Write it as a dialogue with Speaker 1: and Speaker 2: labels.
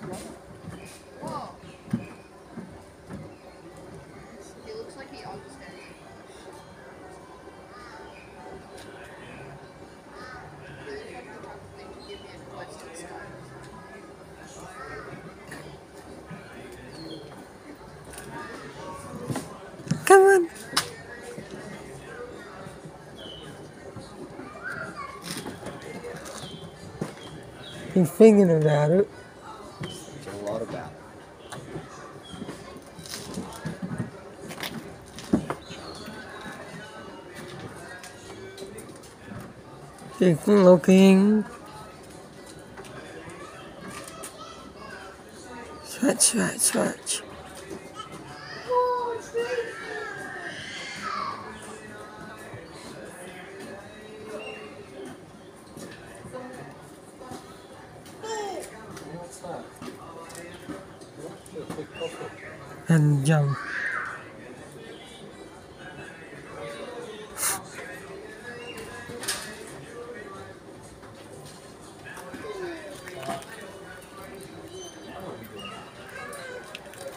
Speaker 1: Whoa. He looks like he understands. Come on. He's thinking about it.
Speaker 2: Thinking a lot about.
Speaker 1: Keep looking. Scratch, scratch, Áo.